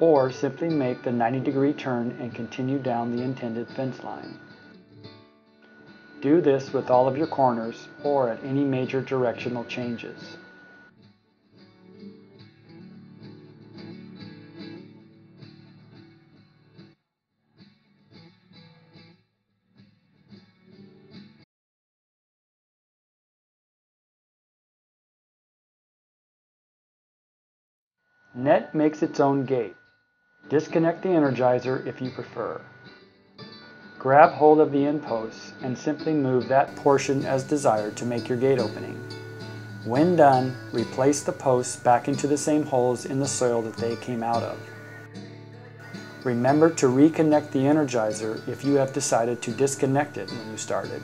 or simply make the 90 degree turn and continue down the intended fence line. Do this with all of your corners or at any major directional changes. Net makes its own gate. Disconnect the Energizer if you prefer. Grab hold of the end posts and simply move that portion as desired to make your gate opening. When done, replace the posts back into the same holes in the soil that they came out of. Remember to reconnect the Energizer if you have decided to disconnect it when you started.